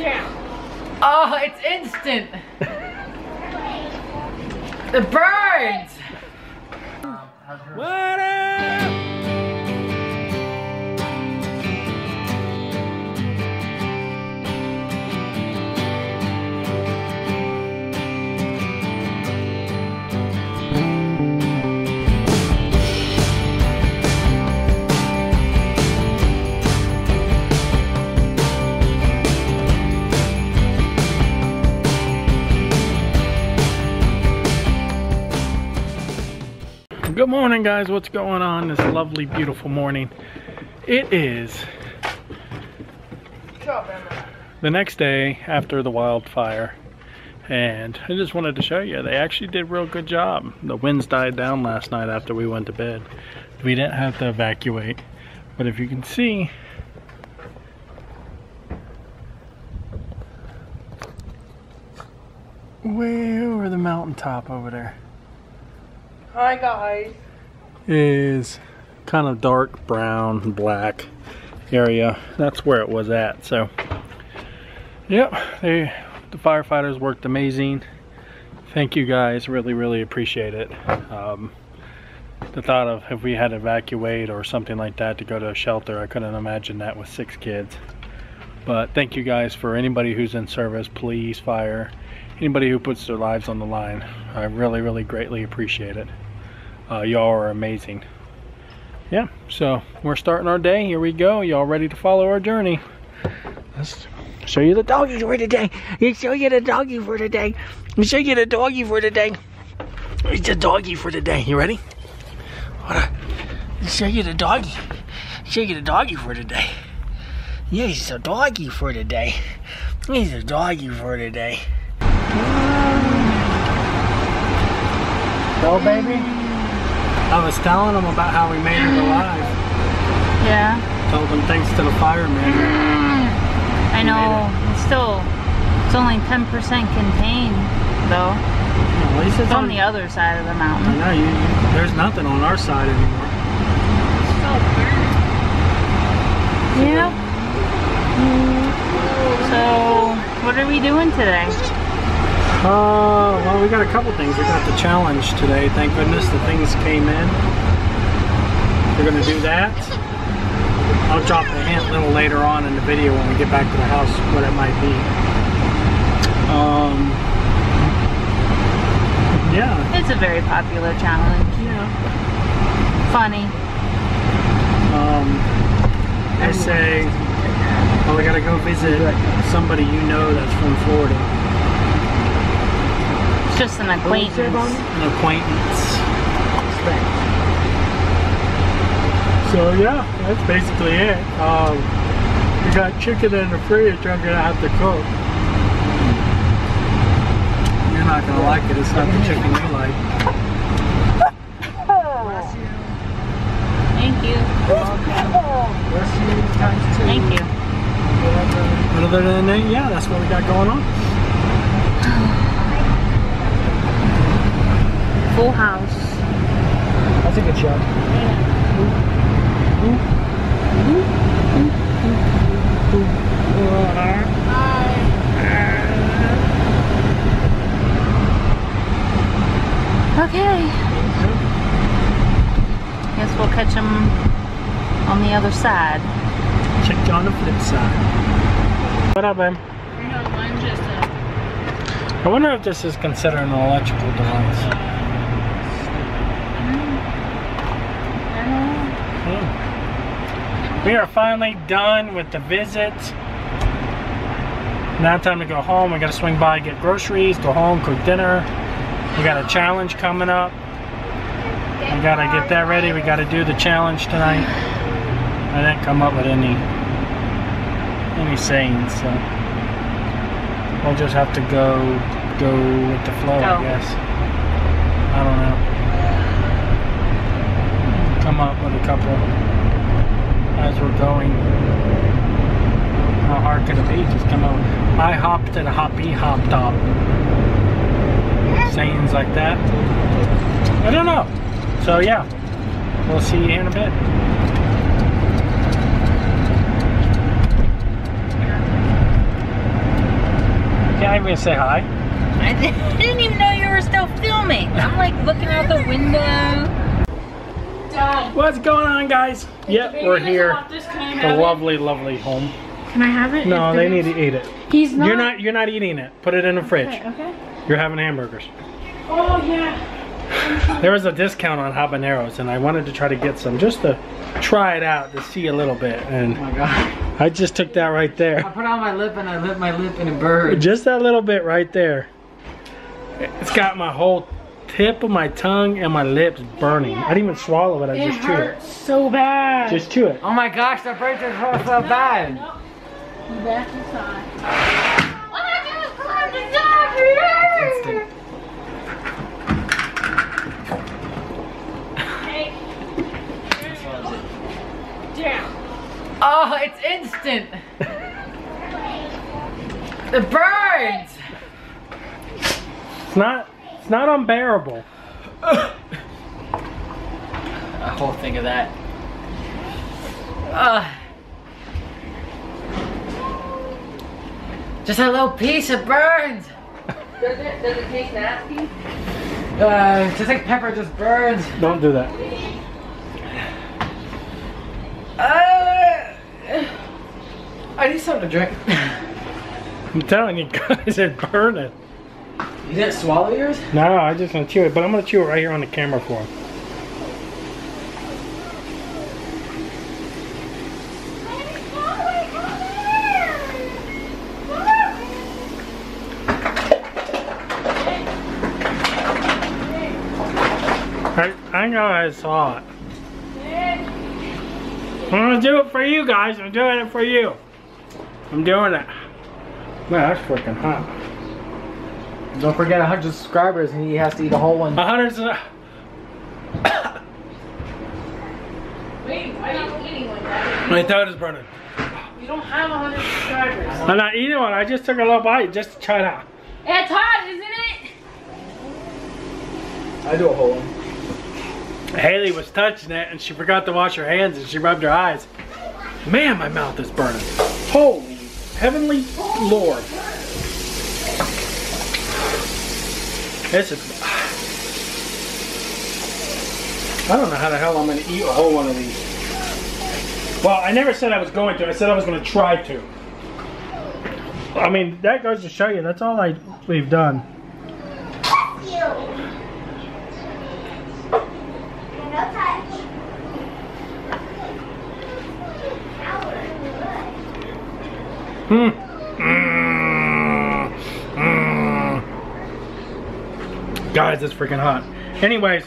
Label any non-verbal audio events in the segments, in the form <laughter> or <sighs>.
down. Oh, it's instant. <laughs> the birds. What morning guys, what's going on this lovely beautiful morning? It is the next day after the wildfire and I just wanted to show you they actually did a real good job. The winds died down last night after we went to bed. We didn't have to evacuate but if you can see way over the mountaintop over there Hi guys. is kind of dark brown black area. That's where it was at so. Yep they the firefighters worked amazing. Thank you guys really really appreciate it. Um, the thought of if we had to evacuate or something like that to go to a shelter I couldn't imagine that with six kids. But thank you guys for anybody who's in service police fire anybody who puts their lives on the line. I really really greatly appreciate it uh, y'all are amazing. Yeah so we're starting our day. Here we go. Y'all ready to follow our journey? Let's show you the doggy for today. Let's show you the doggy for today. Let's show you the doggy for today. It's the doggy for today. You ready? Let's show you the doggy. Show you the doggy for today. Yeah he's a doggy for today. He's a doggy for today. Go, baby. I was telling them about how we made it alive. Yeah, Told them thanks to the firemen. Mm. I know. It's still, it's only 10% contained, though. At least It's on the other side of the I mountain. know you. There's nothing on our side anymore. Yep. So, what are we doing today? Uh, well, we got a couple things. We got the challenge today. Thank goodness the things came in. We're gonna do that. I'll drop a hint a little later on in the video when we get back to the house what it might be. Um, yeah. It's a very popular challenge. Yeah. Funny. Um, I say, well, we gotta go visit somebody you know that's from Florida. It's just an acquaintance. An acquaintance. So yeah, that's basically it. Um, we got chicken in the fridge. I'm gonna have to cook. You're not gonna like it. It's not the chicken you like. Thank you. Thank you. Other than that, yeah, that's what we got going on. Full house. That's a good show. Okay. Guess we'll catch them on the other side. Check you on the flip side. What up, babe? I wonder if this is considered an electrical device. Hmm. We are finally done with the visit. Now time to go home. We gotta swing by, get groceries, go home, cook dinner. We got a challenge coming up. We gotta get that ready. We gotta do the challenge tonight. I didn't come up with any any sayings, so we'll just have to go go with the flow, I guess. I don't know. Come up with a couple as we're going. How hard could it be? Just come up. I hopped and hoppy hopped up. Sayings like that. I don't know. So yeah, we'll see you in a bit. Can't even say hi. I didn't even know you were still filming. I'm like looking out the window. What's going on, guys? Yep, we're here. The lovely, lovely home. Can I have it? No, they need to eat it. He's not. You're not. You're not eating it. Put it in the fridge. Okay. You're having hamburgers. Oh yeah. There was a discount on habaneros, and I wanted to try to get some just to try it out to see a little bit. And Oh my god. I just took that right there. I there. put on my lip and I lit my lip and it burned. Just that little bit right there. It's got my whole tip of my tongue and my lips burning. I didn't even swallow it. I It just chewed it. hurts so bad. Just chew it. Oh my gosh, the bird just hurt so bad. Back inside. Instant. Oh, it's instant. <laughs> the birds. It's not. It's not unbearable. <sighs> A whole thing of that. Uh, just a little piece of burns. Does it, does it taste nasty? Uh, just like pepper just burns. Don't do that. Uh, I need something to drink. <laughs> I'm telling you guys, it's burning. You didn't swallow yours? No, I just gonna chew it, but I'm gonna chew it right here on the camera for him. I, I know I saw it. I'm gonna do it for you guys. I'm doing it for you. I'm doing it. Man, that's freaking hot. Don't forget 100 subscribers and he has to eat a whole one. Hundred. Wait, why are you eating like that? My throat is burning. You don't have 100 subscribers. I'm not eating one. I just took a little bite just to try it out. It's hot, isn't it? I do a whole one. Haley was touching it and she forgot to wash her hands and she rubbed her eyes. Man, my mouth is burning. Holy heavenly Lord. This is. I don't know how the hell I'm going to eat a whole one of these. Well, I never said I was going to. I said I was going to try to. I mean, that goes to show you. That's all I we've done. Mm. Mm. Guys, it's freaking hot. Anyways,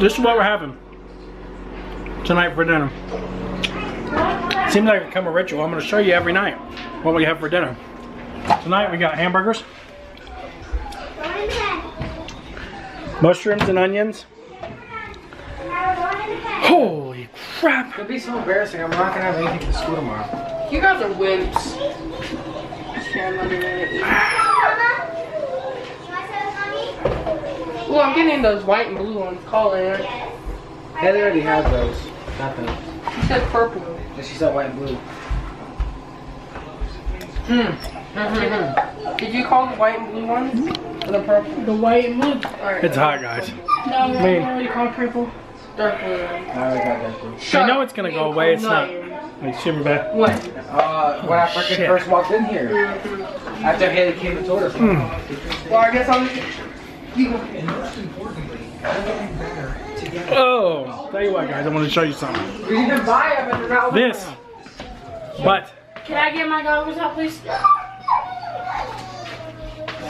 this is what we're having tonight for dinner. Seems like a come a ritual. I'm going to show you every night what we have for dinner. Tonight we got hamburgers, mushrooms and onions. Holy crap! It'll be so embarrassing. I'm not gonna have anything for school tomorrow. You guys are wimps. <sighs> <sighs> <sighs> Here, I'm letting it eat. Well, I'm getting those white and blue ones. Call in. Heather already has those. Not those. She said purple. She said white and blue. Hmm. Did you call the white and blue ones? Or the purple? The white and blue. Alright. It's hot, guys. No, no, Me. I already called purple. Dark blue. I already got that blue. I know it's gonna go away. It's not. Like shimmer back. What? Uh, when I freaking first walked in here. After Haley came and told us. Well, I guess I'll you go. Oh, tell you what, guys, I want to show you something. You can buy them and they're not This, but Can I get my goggles out, please?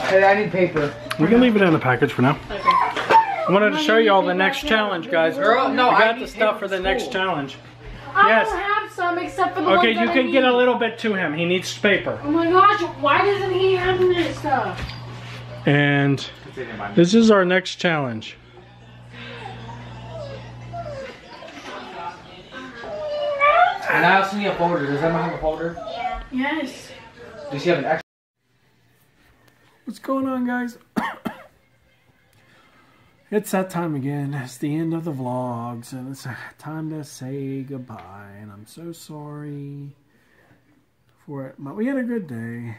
Hey, I need paper. we can leave it in the package for now. I wanted to show you all the next challenge, guys. Girl, no, we I got the stuff for the for next challenge. I Yes. don't have some except for the Okay, ones you that can I get a little bit to him. He needs paper. Oh my gosh, why doesn't he have this stuff? And this is our next challenge. And I also need a folder. Does anyone have a folder? Yes. Does she have an extra? What's going on, guys? <coughs> it's that time again. It's the end of the vlogs, and it's time to say goodbye. And I'm so sorry for it. But we had a good day.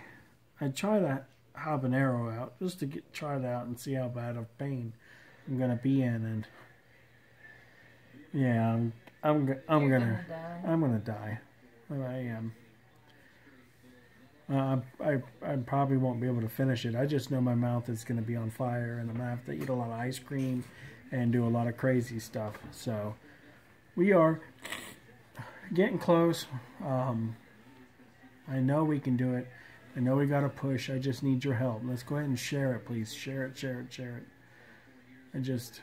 I try a habanero out just to get try it out and see how bad of pain I'm gonna be in, and yeah, I'm I'm I'm gonna, die. I'm gonna die. I am. Uh, I I probably won't be able to finish it. I just know my mouth is gonna be on fire, and I'm gonna have to eat a lot of ice cream and do a lot of crazy stuff. So we are getting close. Um, I know we can do it. I know we got to push. I just need your help. Let's go ahead and share it, please. Share it, share it, share it. I just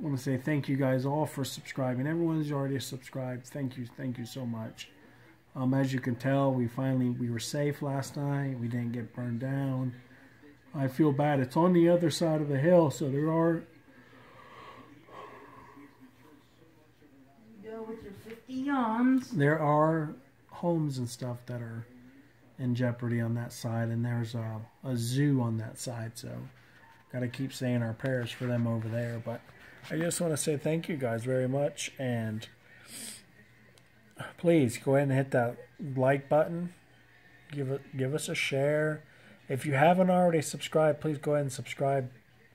want to say thank you guys all for subscribing. Everyone's already subscribed. Thank you, thank you so much. Um, as you can tell, we finally we were safe last night. We didn't get burned down. I feel bad. It's on the other side of the hill, so there are Go with your 50 yawns. there are homes and stuff that are in jeopardy on that side, and there's a, a zoo on that side. So, got to keep saying our prayers for them over there. But I just want to say thank you guys very much, and please go ahead and hit that like button. Give it, give us a share. If you haven't already subscribed, please go ahead and subscribe.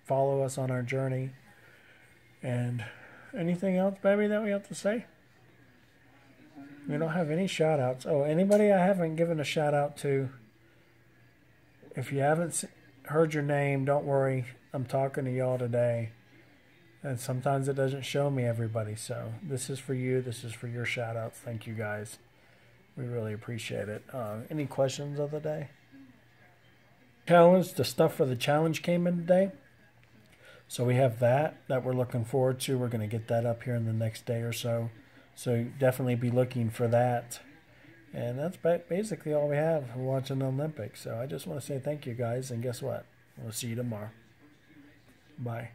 Follow us on our journey. And anything else, baby, that we have to say? We don't have any shout outs. Oh, anybody I haven't given a shout out to, if you haven't heard your name, don't worry. I'm talking to y'all today. And sometimes it doesn't show me everybody. So this is for you. This is for your shout outs. Thank you guys. We really appreciate it. Uh, any questions of the day? Challenge. The stuff for the challenge came in today. So we have that that we're looking forward to. We're going to get that up here in the next day or so. So definitely be looking for that. And that's basically all we have for watching the Olympics. So I just want to say thank you guys. And guess what? We'll see you tomorrow. Bye.